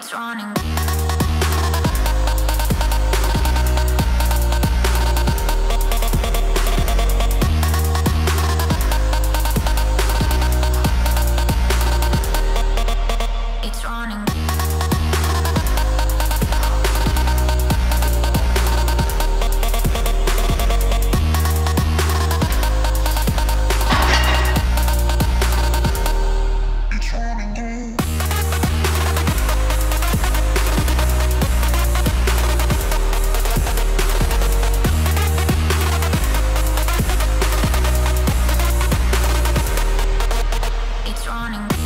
keeps running. running